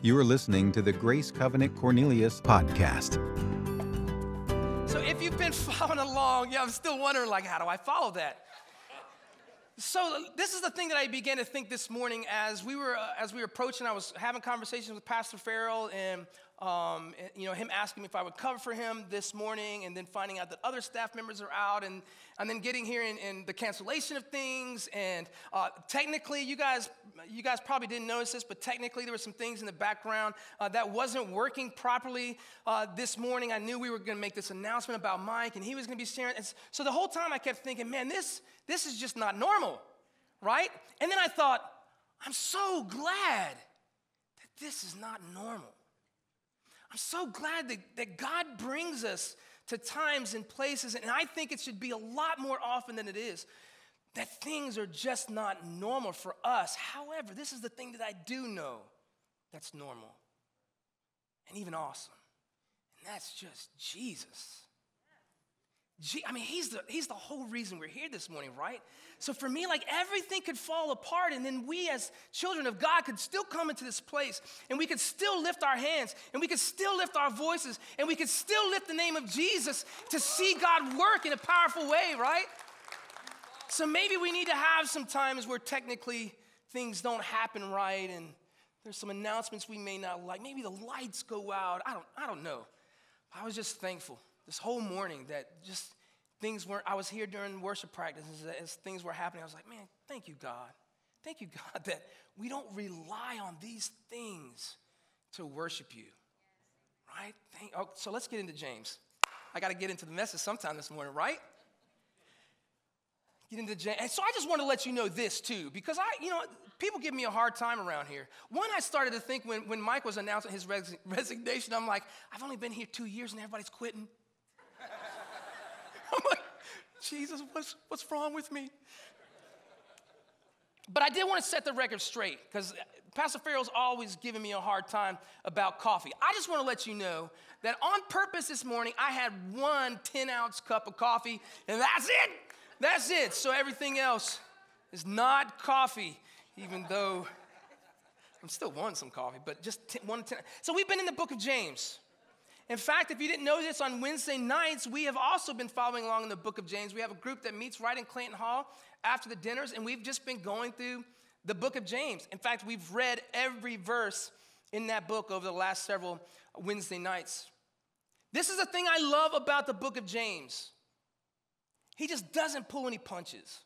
You are listening to the Grace Covenant Cornelius podcast. So if you've been following along, yeah, I'm still wondering, like, how do I follow that? So this is the thing that I began to think this morning as we were uh, as we were approaching. I was having conversations with Pastor Farrell, and um, you know him asking me if I would cover for him this morning, and then finding out that other staff members are out, and and then getting here and the cancellation of things. And uh, technically, you guys you guys probably didn't notice this, but technically there were some things in the background uh, that wasn't working properly uh, this morning. I knew we were going to make this announcement about Mike, and he was going to be sharing. And so the whole time I kept thinking, man, this this is just not normal, right? And then I thought, I'm so glad that this is not normal. I'm so glad that, that God brings us to times and places, and I think it should be a lot more often than it is, that things are just not normal for us. However, this is the thing that I do know that's normal and even awesome, and that's just Jesus. I mean, he's the, he's the whole reason we're here this morning, right? So for me, like everything could fall apart, and then we as children of God could still come into this place, and we could still lift our hands, and we could still lift our voices, and we could still lift the name of Jesus to see God work in a powerful way, right? So maybe we need to have some times where technically things don't happen right, and there's some announcements we may not like. Maybe the lights go out. I don't, I don't know. I was just thankful this whole morning that just things weren't, I was here during worship practices as things were happening. I was like, man, thank you, God. Thank you, God, that we don't rely on these things to worship you. Right? Thank, oh, so let's get into James. I got to get into the message sometime this morning, right? Get into James. And so I just want to let you know this too, because I, you know, people give me a hard time around here. One, I started to think when, when Mike was announcing his res- resignation, I'm like, I've only been here two years and everybody's quitting. I'm like, Jesus, what's, what's wrong with me? But I did want to set the record straight because Pastor Farrell's always giving me a hard time about coffee. I just want to let you know that on purpose this morning, I had one 10 ounce cup of coffee, and that's it. That's it. So everything else is not coffee, even though I'm still wanting some coffee, but just one 10. So we've been in the book of James. In fact, if you didn't know this, on Wednesday nights, we have also been following along in the book of James. We have a group that meets right in Clayton Hall after the dinners, and we've just been going through the book of James. In fact, we've read every verse in that book over the last several Wednesday nights. This is the thing I love about the book of James. He just doesn't pull any punches.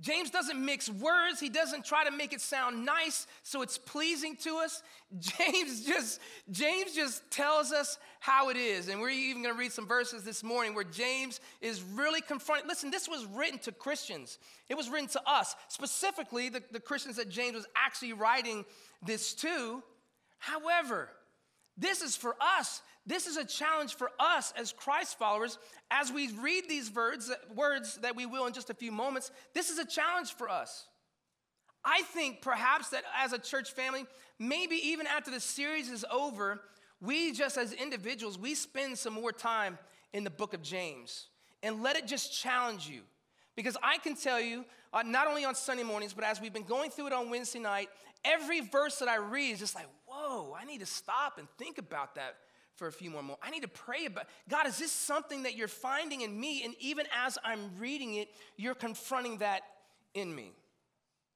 James doesn't mix words. He doesn't try to make it sound nice so it's pleasing to us. James just James just tells us how it is. And we're even going to read some verses this morning where James is really confronting. Listen, this was written to Christians. It was written to us, specifically the, the Christians that James was actually writing this to. However, this is for us. This is a challenge for us as Christ followers. As we read these words, words that we will in just a few moments, this is a challenge for us. I think perhaps that as a church family, maybe even after the series is over, we just as individuals, we spend some more time in the book of James and let it just challenge you. Because I can tell you, uh, not only on Sunday mornings, but as we've been going through it on Wednesday night, every verse that I read is just like, whoa, I need to stop and think about that for a few more moments. I need to pray about God, is this something that you're finding in me? And even as I'm reading it, you're confronting that in me.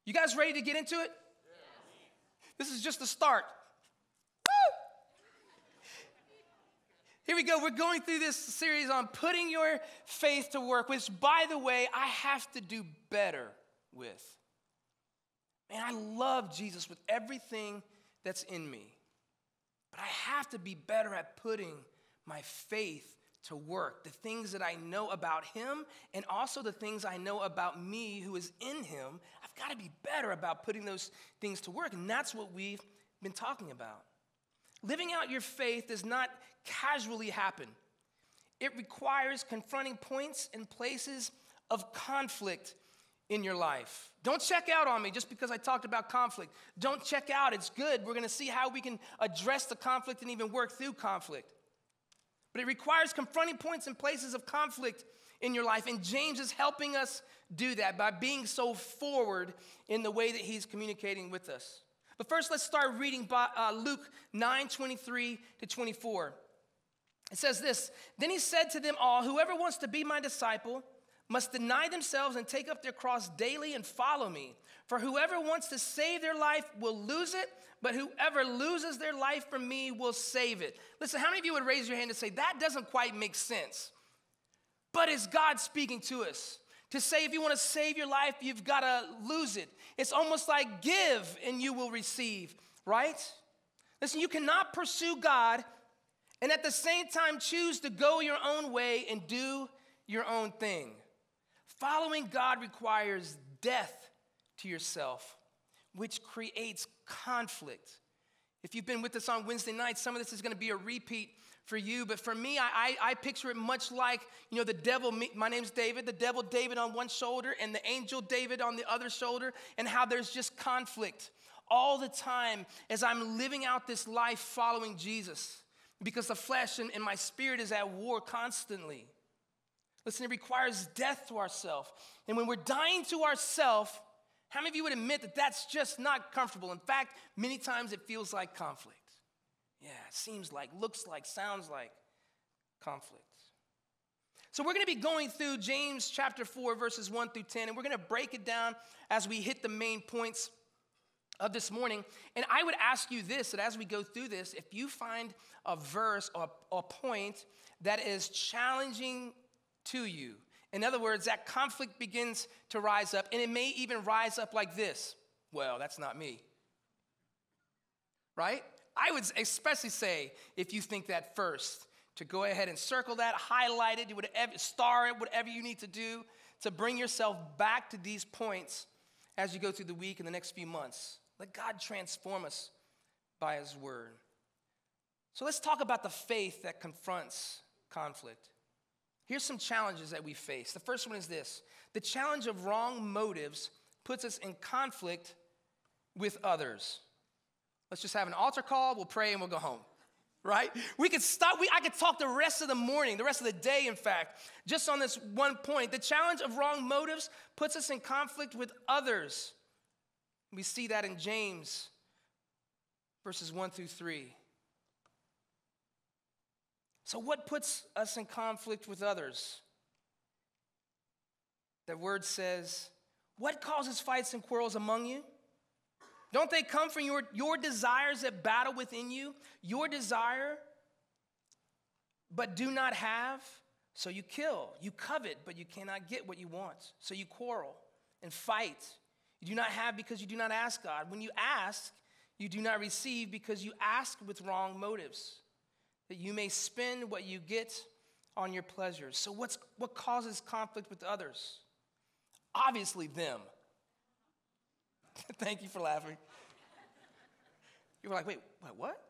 You guys ready to get into it? This is just the start. Woo! Here we go. We're going through this series on putting your faith to work, which, by the way, I have to do better with. Man, I love Jesus with everything that's in me. But I have to be better at putting my faith to work. The things that I know about him and also the things I know about me who is in him, I've got to be better about putting those things to work. And that's what we've been talking about. Living out your faith does not casually happen. It requires confronting points and places of conflict in your life. Don't check out on me just because I talked about conflict. Don't check out. It's good. We're going to see how we can address the conflict and even work through conflict. But it requires confronting points and places of conflict in your life. And James is helping us do that by being so forward in the way that he's communicating with us. But first, let's start reading by, uh, Luke 9 23 to 24. It says this Then he said to them all, Whoever wants to be my disciple must deny themselves and take up their cross daily and follow me. For whoever wants to save their life will lose it, but whoever loses their life for me will save it. Listen, how many of you would raise your hand and say, That doesn't quite make sense? But it's God speaking to us. To say if you want to save your life, you've got to lose it. It's almost like give and you will receive, right? Listen, you cannot pursue God and at the same time choose to go your own way and do your own thing. Following God requires death to yourself, which creates conflict. If you've been with us on Wednesday night, some of this is going to be a repeat for you, but for me, I, I, I, picture it much like, you know, the devil, my name's David, the devil David on one shoulder and the angel David on the other shoulder, and how there's just conflict all the time as I'm living out this life following Jesus because the flesh and, and my spirit is at war constantly. Listen, it requires death to ourself. And when we're dying to ourself, how many of you would admit that that's just not comfortable? In fact, many times it feels like conflict. Yeah, it seems like, looks like, sounds like conflict. So we're going to be going through James chapter 4, verses 1 through 10, and we're going to break it down as we hit the main points of this morning. And I would ask you this that as we go through this, if you find a verse or a point that is challenging to you, in other words, that conflict begins to rise up, and it may even rise up like this Well, that's not me. Right? I would especially say if you think that first, to go ahead and circle that, highlight it, whatever, star it, whatever you need to do to bring yourself back to these points as you go through the week and the next few months. Let God transform us by His word. So let's talk about the faith that confronts conflict. Here's some challenges that we face. The first one is this the challenge of wrong motives puts us in conflict with others. Let's just have an altar call, we'll pray, and we'll go home. Right? We could stop, we, I could talk the rest of the morning, the rest of the day, in fact, just on this one point. The challenge of wrong motives puts us in conflict with others. We see that in James verses 1 through 3. So, what puts us in conflict with others? The word says, What causes fights and quarrels among you? Don't they come from your, your desires that battle within you? Your desire, but do not have, so you kill. You covet, but you cannot get what you want, so you quarrel and fight. You do not have because you do not ask God. When you ask, you do not receive because you ask with wrong motives, that you may spend what you get on your pleasures. So, what's, what causes conflict with others? Obviously, them. Thank you for laughing. You were like, wait, wait, what?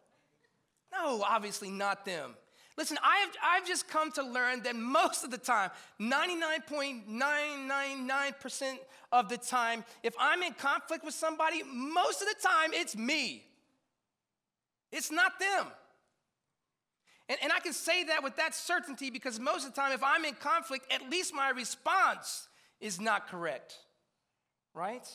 No, obviously not them. Listen, I've, I've just come to learn that most of the time, 99.999% of the time, if I'm in conflict with somebody, most of the time it's me. It's not them. And, and I can say that with that certainty because most of the time, if I'm in conflict, at least my response is not correct, right?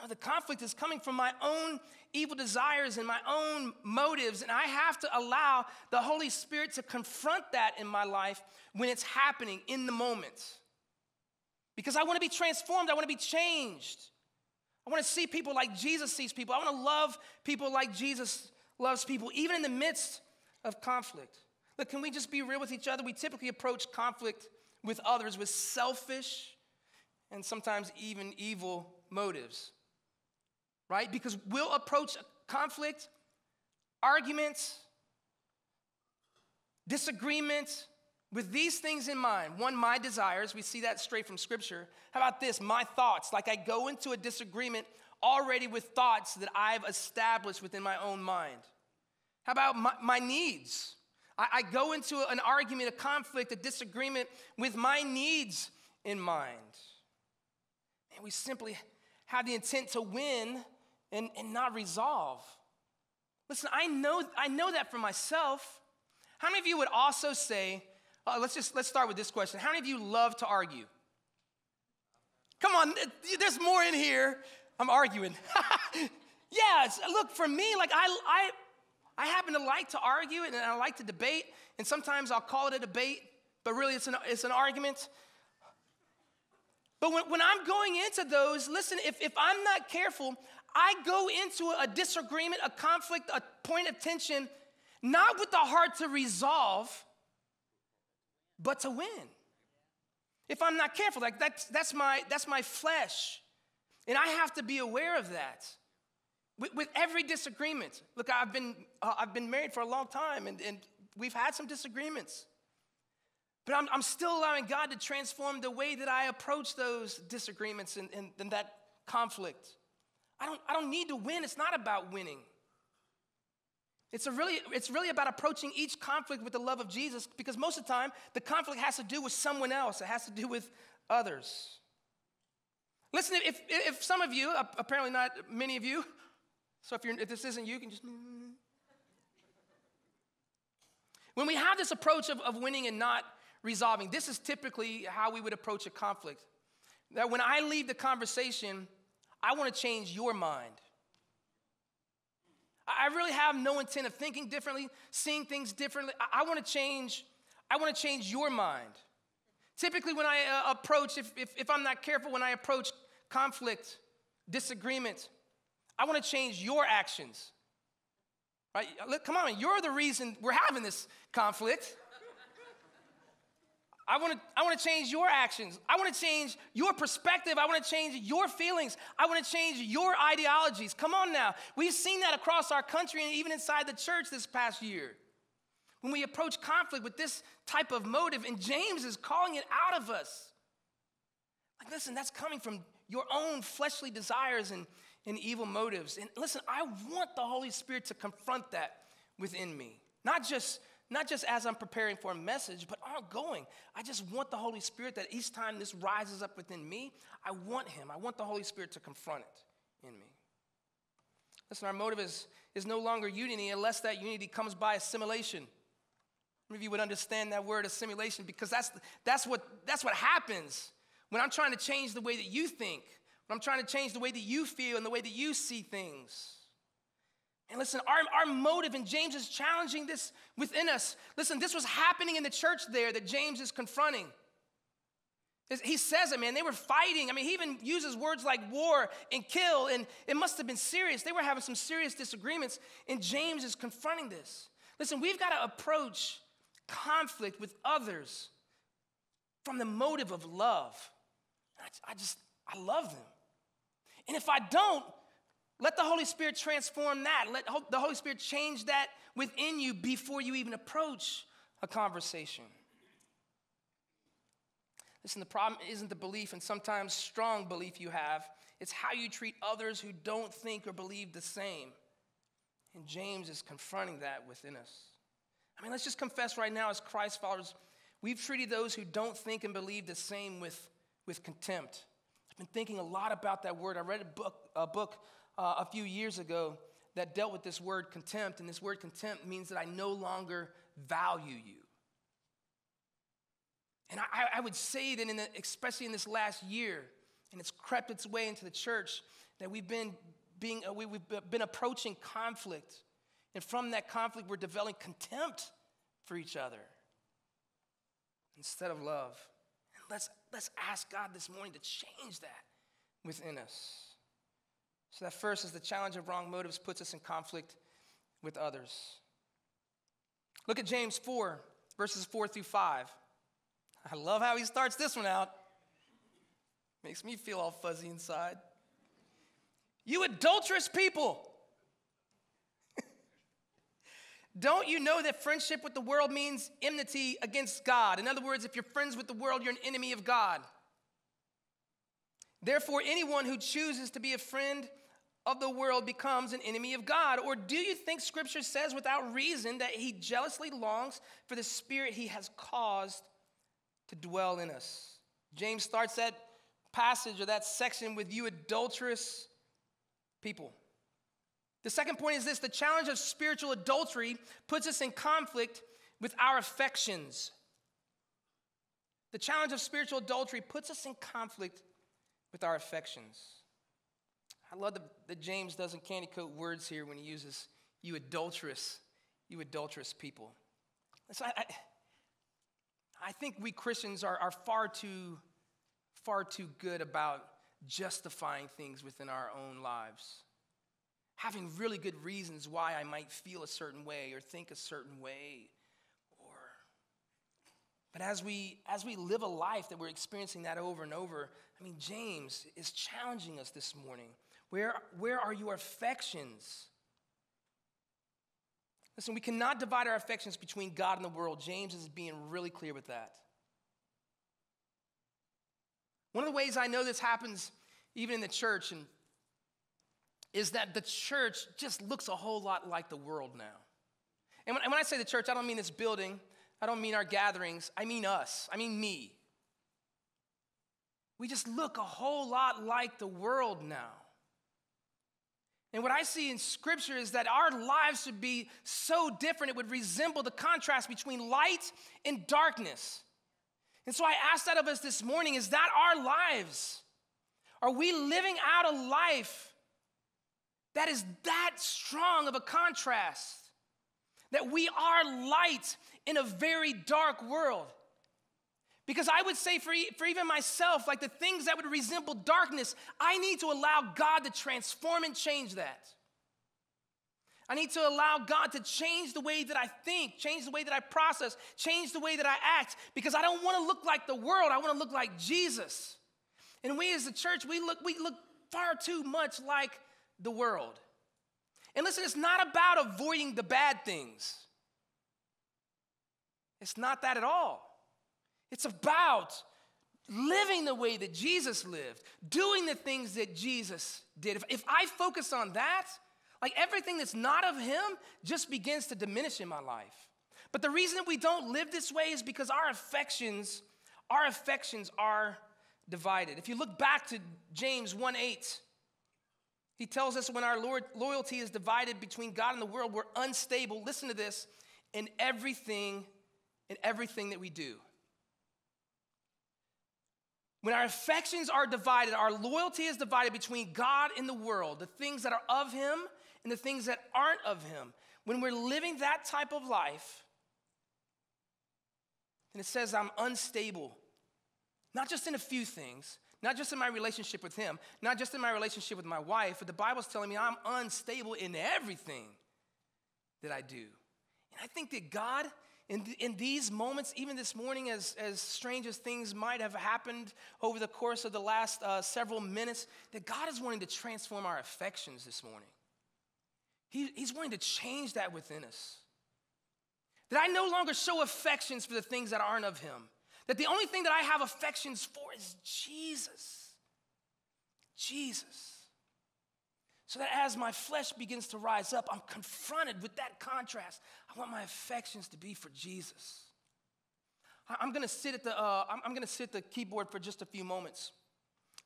No, the conflict is coming from my own evil desires and my own motives, and I have to allow the Holy Spirit to confront that in my life when it's happening in the moment. Because I want to be transformed, I want to be changed. I want to see people like Jesus sees people. I want to love people like Jesus loves people, even in the midst of conflict. Look, can we just be real with each other? We typically approach conflict with others with selfish and sometimes even evil motives right? Because we'll approach conflict, arguments, disagreements with these things in mind. One, my desires. We see that straight from Scripture. How about this? My thoughts. Like I go into a disagreement already with thoughts that I've established within my own mind. How about my, my needs? I, I go into an argument, a conflict, a disagreement with my needs in mind. And we simply have the intent to win and, and not resolve. Listen, I know, I know that for myself. How many of you would also say, uh, let's just let's start with this question. How many of you love to argue? Come on, there's more in here. I'm arguing. Yeah, look, for me, like I, I, I happen to like to argue and I like to debate, and sometimes I'll call it a debate, but really it's an, it's an argument. But when, when I'm going into those, listen, if, if I'm not careful, I go into a disagreement, a conflict, a point of tension, not with the heart to resolve, but to win. If I'm not careful, like that's, that's, my, that's my flesh. And I have to be aware of that with, with every disagreement. Look, I've been, uh, I've been married for a long time and, and we've had some disagreements. But I'm, I'm still allowing God to transform the way that I approach those disagreements and, and, and that conflict. I don't, I don't need to win. It's not about winning. It's, a really, it's really about approaching each conflict with the love of Jesus because most of the time, the conflict has to do with someone else, it has to do with others. Listen, if, if some of you, apparently not many of you, so if, you're, if this isn't you, you can just. When we have this approach of, of winning and not resolving, this is typically how we would approach a conflict. That when I leave the conversation, I want to change your mind. I really have no intent of thinking differently, seeing things differently. I, I want to change, I want to change your mind. Typically, when I uh, approach, if, if, if I'm not careful, when I approach conflict, disagreement, I want to change your actions. Right? Look, come on, you're the reason we're having this conflict. I want to I want to change your actions. I want to change your perspective. I want to change your feelings. I want to change your ideologies. Come on now. We've seen that across our country and even inside the church this past year. When we approach conflict with this type of motive, and James is calling it out of us. Like, listen, that's coming from your own fleshly desires and, and evil motives. And listen, I want the Holy Spirit to confront that within me. Not just not just as I'm preparing for a message, but ongoing. I just want the Holy Spirit that each time this rises up within me, I want Him. I want the Holy Spirit to confront it in me. Listen, our motive is, is no longer unity unless that unity comes by assimilation. Maybe you would understand that word assimilation because that's, that's, what, that's what happens when I'm trying to change the way that you think, when I'm trying to change the way that you feel and the way that you see things. And listen, our, our motive, and James is challenging this within us. Listen, this was happening in the church there that James is confronting. He says it, man. They were fighting. I mean, he even uses words like war and kill, and it must have been serious. They were having some serious disagreements, and James is confronting this. Listen, we've got to approach conflict with others from the motive of love. I, I just, I love them. And if I don't, let the Holy Spirit transform that. Let the Holy Spirit change that within you before you even approach a conversation. Listen, the problem isn't the belief and sometimes strong belief you have, it's how you treat others who don't think or believe the same. And James is confronting that within us. I mean, let's just confess right now, as Christ followers, we've treated those who don't think and believe the same with, with contempt. Been thinking a lot about that word. I read a book, a book uh, a few years ago that dealt with this word contempt, and this word contempt means that I no longer value you. And I, I would say that, in the, especially in this last year, and it's crept its way into the church, that we've been being, uh, we, we've been approaching conflict. And from that conflict, we're developing contempt for each other instead of love. Let's, let's ask God this morning to change that within us. So, that first is the challenge of wrong motives puts us in conflict with others. Look at James 4, verses 4 through 5. I love how he starts this one out. Makes me feel all fuzzy inside. You adulterous people. Don't you know that friendship with the world means enmity against God? In other words, if you're friends with the world, you're an enemy of God. Therefore, anyone who chooses to be a friend of the world becomes an enemy of God? Or do you think Scripture says without reason that he jealously longs for the Spirit he has caused to dwell in us? James starts that passage or that section with you adulterous people. The second point is this the challenge of spiritual adultery puts us in conflict with our affections. The challenge of spiritual adultery puts us in conflict with our affections. I love that, James doesn't candy coat words here when he uses you adulterous, you adulterous people. So I, I, I think we Christians are, are far too, far too good about justifying things within our own lives. Having really good reasons why I might feel a certain way or think a certain way. Or but as we as we live a life that we're experiencing that over and over, I mean James is challenging us this morning. Where, where are your affections? Listen, we cannot divide our affections between God and the world. James is being really clear with that. One of the ways I know this happens, even in the church, and is that the church just looks a whole lot like the world now. And when, and when I say the church, I don't mean this building, I don't mean our gatherings, I mean us, I mean me. We just look a whole lot like the world now. And what I see in scripture is that our lives should be so different, it would resemble the contrast between light and darkness. And so I asked that of us this morning is that our lives? Are we living out a life that is that strong of a contrast? That we are light in a very dark world. Because I would say for, for even myself, like the things that would resemble darkness, I need to allow God to transform and change that. I need to allow God to change the way that I think, change the way that I process, change the way that I act, because I don't want to look like the world. I want to look like Jesus. And we as a church, we look, we look far too much like the world. And listen, it's not about avoiding the bad things. It's not that at all. It's about living the way that Jesus lived, doing the things that Jesus did. If, if I focus on that, like everything that's not of Him just begins to diminish in my life. But the reason we don't live this way is because our affections, our affections are divided. If you look back to James 1 8, he tells us when our loyalty is divided between God and the world, we're unstable. Listen to this in everything, in everything that we do. When our affections are divided, our loyalty is divided between God and the world, the things that are of Him and the things that aren't of Him. When we're living that type of life, then it says I'm unstable, not just in a few things, not just in my relationship with Him, not just in my relationship with my wife, but the Bible's telling me I'm unstable in everything that I do. And I think that God in, in these moments, even this morning, as, as strange as things might have happened over the course of the last uh, several minutes, that God is wanting to transform our affections this morning. He, he's wanting to change that within us. That I no longer show affections for the things that aren't of Him. That the only thing that I have affections for is Jesus. Jesus. So that as my flesh begins to rise up, I'm confronted with that contrast. I want my affections to be for Jesus. I'm gonna sit at the, uh, I'm, gonna sit the keyboard for just a few moments.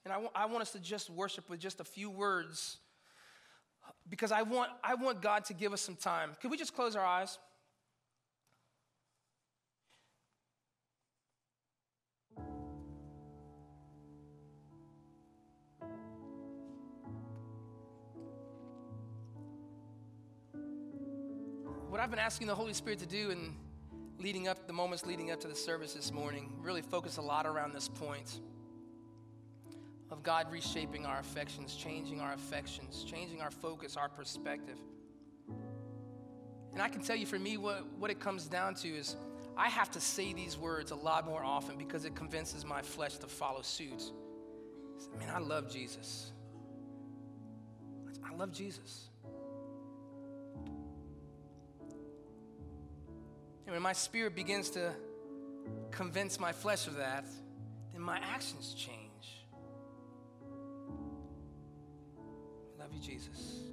And I, w- I want us to just worship with just a few words because I want, I want God to give us some time. Could we just close our eyes? I've been asking the Holy Spirit to do and leading up, the moments leading up to the service this morning, really focus a lot around this point of God reshaping our affections, changing our affections, changing our focus, our perspective. And I can tell you for me, what, what it comes down to is I have to say these words a lot more often because it convinces my flesh to follow suit. Man, I love Jesus. I love Jesus. And when my spirit begins to convince my flesh of that, then my actions change. Love you. Jesus,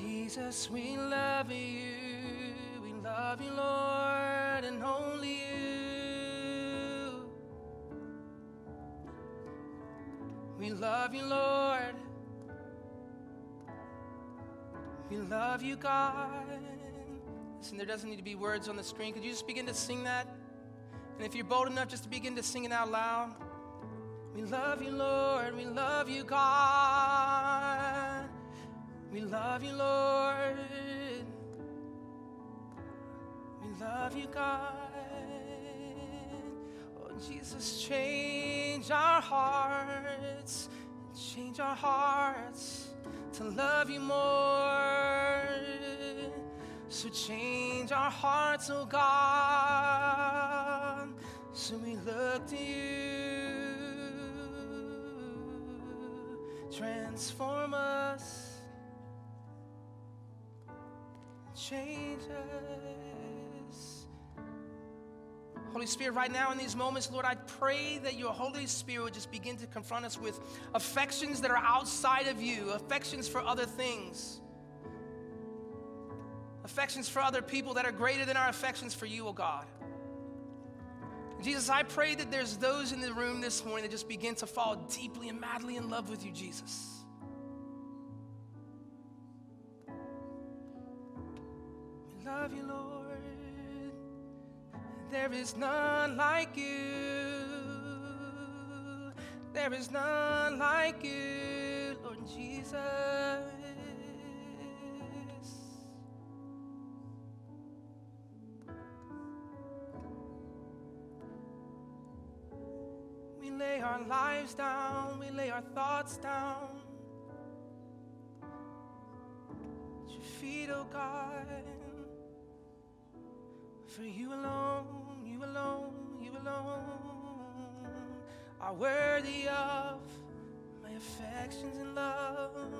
Jesus, we love you. We love you, Lord, and only you. We love you, Lord. We love you, God. Listen, there doesn't need to be words on the screen. Could you just begin to sing that? And if you're bold enough, just to begin to sing it out loud. We love you, Lord. We love you, God. We love you, Lord. We love you, God. Oh, Jesus, change our hearts. Change our hearts to love you more. So change our hearts, oh God. So we look to you. Transform us. Change. Holy Spirit, right now in these moments, Lord, I pray that your Holy Spirit would just begin to confront us with affections that are outside of you, affections for other things, affections for other people that are greater than our affections for you, oh God. Jesus, I pray that there's those in the room this morning that just begin to fall deeply and madly in love with you, Jesus. Love you, Lord. There is none like you. There is none like you, Lord Jesus. We lay our lives down, we lay our thoughts down. At your feet, oh God. For you alone, you alone, you alone are worthy of my affections and love.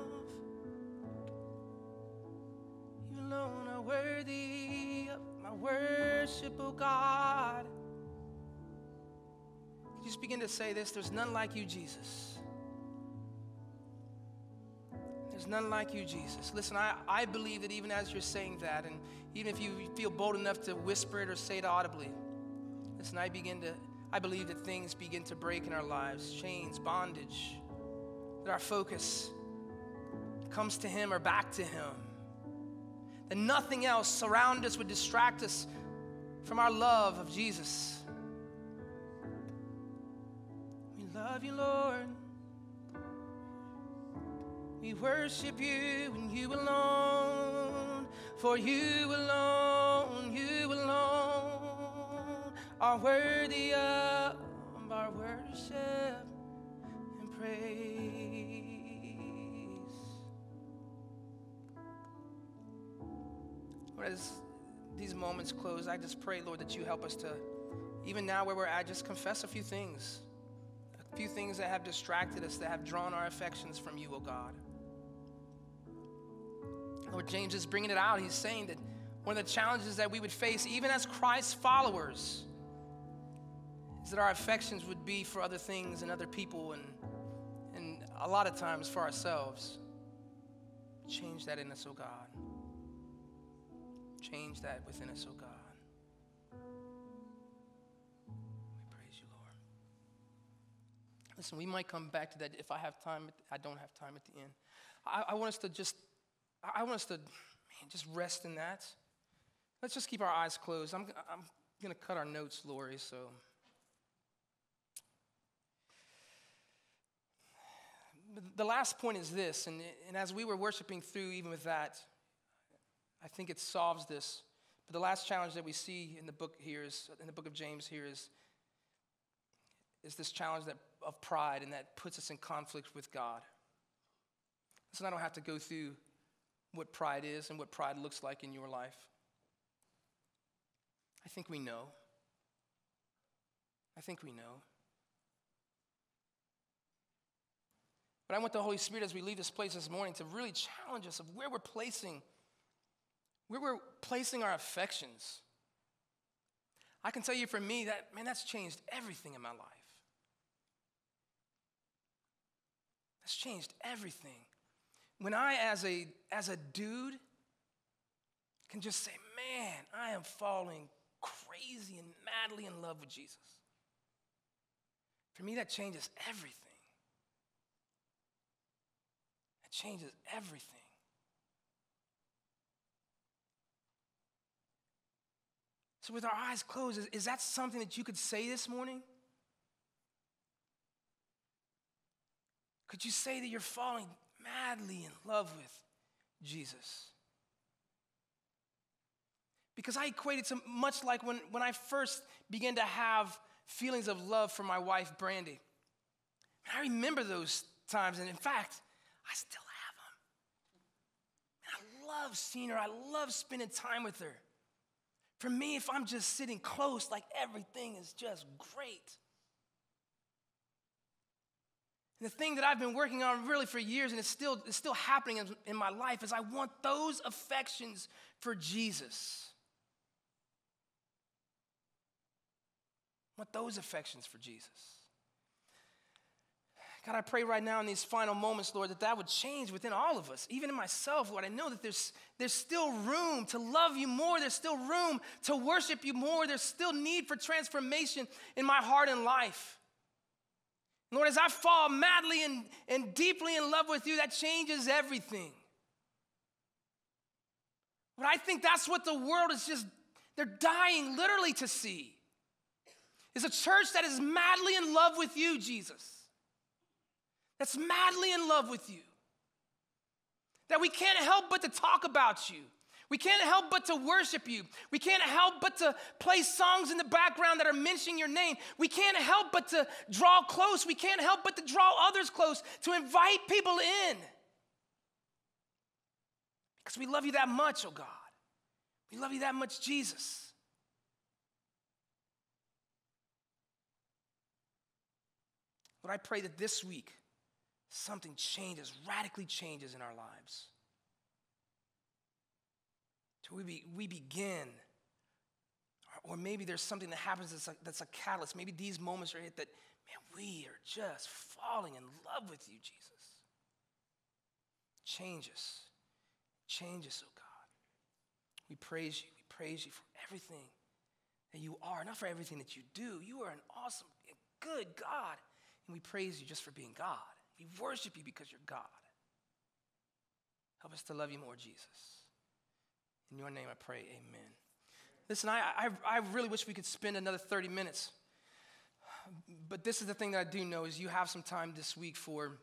You alone are worthy of my worship, oh God. You just begin to say this there's none like you, Jesus. There's none like you, Jesus. Listen, I, I believe that even as you're saying that, and even if you feel bold enough to whisper it or say it audibly, listen, I begin to, I believe that things begin to break in our lives chains, bondage, that our focus comes to Him or back to Him. That nothing else around us would distract us from our love of Jesus. We love you, Lord. We worship you and you alone. For you alone, you alone are worthy of our worship and praise. Lord, as these moments close, I just pray, Lord, that you help us to, even now where we're at, just confess a few things. A few things that have distracted us, that have drawn our affections from you, oh God. Lord James is bringing it out. He's saying that one of the challenges that we would face, even as Christ's followers, is that our affections would be for other things and other people, and, and a lot of times for ourselves. Change that in us, oh God. Change that within us, oh God. We praise you, Lord. Listen, we might come back to that if I have time. I don't have time at the end. I, I want us to just I want us to man, just rest in that. Let's just keep our eyes closed. I'm, I'm going to cut our notes, Lori, so. The last point is this, and, and as we were worshiping through, even with that, I think it solves this. But the last challenge that we see in the book here is, in the book of James here is, is this challenge that, of pride, and that puts us in conflict with God. So I don't have to go through what pride is and what pride looks like in your life? I think we know. I think we know. But I want the Holy Spirit as we leave this place this morning to really challenge us of where we're placing, where we're placing our affections. I can tell you for me that, man, that's changed everything in my life. That's changed everything. When I, as a, as a dude, can just say, man, I am falling crazy and madly in love with Jesus. For me, that changes everything. That changes everything. So, with our eyes closed, is, is that something that you could say this morning? Could you say that you're falling madly in love with Jesus? Because I equated to much like when, when I first began to have feelings of love for my wife, Brandy. I remember those times, and in fact, I still have them. I love seeing her, I love spending time with her. For me, if I'm just sitting close, like everything is just great. The thing that I've been working on really for years, and it's still, it's still happening in, in my life, is I want those affections for Jesus. I want those affections for Jesus. God, I pray right now in these final moments, Lord, that that would change within all of us, even in myself, Lord. I know that there's, there's still room to love you more. There's still room to worship you more. There's still need for transformation in my heart and life. Lord, as I fall madly and, and deeply in love with you, that changes everything. But I think that's what the world is just, they're dying literally to see. Is a church that is madly in love with you, Jesus. That's madly in love with you. That we can't help but to talk about you. We can't help but to worship you. We can't help but to play songs in the background that are mentioning your name. We can't help but to draw close. We can't help but to draw others close, to invite people in. Because we love you that much, oh God. We love you that much, Jesus. Lord, I pray that this week something changes, radically changes in our lives we, be, we begin, or maybe there's something that happens that's a, that's a catalyst. Maybe these moments are it that, man, we are just falling in love with you, Jesus. Change us. Change us, oh God. We praise you. We praise you for everything that you are, not for everything that you do. You are an awesome, good God. And we praise you just for being God. We worship you because you're God. Help us to love you more, Jesus. In your name I pray, amen. Listen, I, I, I really wish we could spend another 30 minutes. But this is the thing that I do know is you have some time this week for,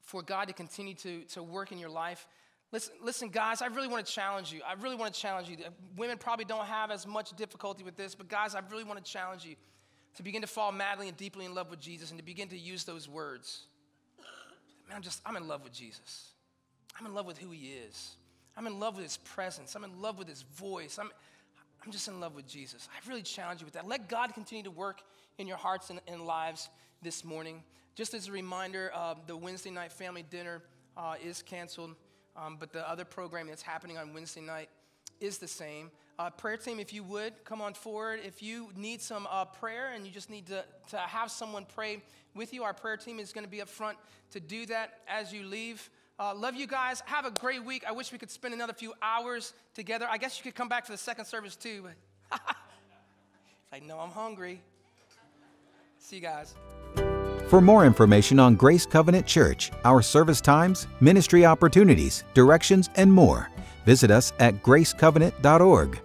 for God to continue to, to work in your life. Listen, listen, guys, I really want to challenge you. I really want to challenge you. Women probably don't have as much difficulty with this, but guys, I really want to challenge you to begin to fall madly and deeply in love with Jesus and to begin to use those words. Man, I'm just, I'm in love with Jesus. I'm in love with who he is. I'm in love with his presence. I'm in love with his voice. I'm, I'm just in love with Jesus. I really challenge you with that. Let God continue to work in your hearts and, and lives this morning. Just as a reminder, uh, the Wednesday night family dinner uh, is canceled, um, but the other program that's happening on Wednesday night is the same. Uh, prayer team, if you would, come on forward. If you need some uh, prayer and you just need to, to have someone pray with you, our prayer team is going to be up front to do that as you leave. Uh, love you guys. Have a great week. I wish we could spend another few hours together. I guess you could come back for the second service too. But I know I'm hungry. See you guys. For more information on Grace Covenant Church, our service times, ministry opportunities, directions, and more, visit us at gracecovenant.org.